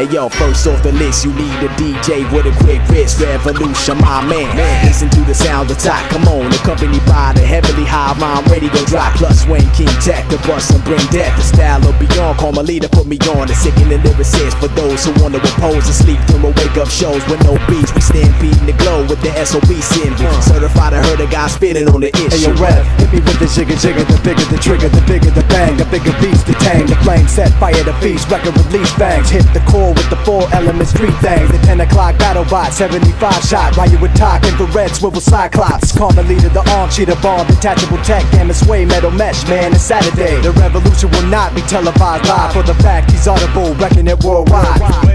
Hey yo, first off the list, you need a DJ with a quick wrist. Revolution, my man. man. Listen to the sound of top. Come on, accompanied by the heavily high mind ready go drop. Plus Wayne King Tech, the bust and bring death. The style of beyond, call my leader, put me on. The sick and the lyricist for those who wanna repose and sleep through my wake up shows with no beats. We stand beating the glow with the SOB symbol. Uh. Certified, I heard a guy spitting on the Hey issue. yo, ref, hit me with the jigger jigger, the bigger the trigger, the bigger the bang, the bigger beats the tang, the flame set fire the beast, record release bangs, hit the core with the four elements, three things, the 10 o'clock battle bot, 75 shot, you with talk, infrared, swivel cyclops, Karma leader, the arm cheater bomb, detachable tech, gamma sway, metal mesh, man, it's Saturday, the revolution will not be televised live, for the fact he's audible, wrecking it worldwide.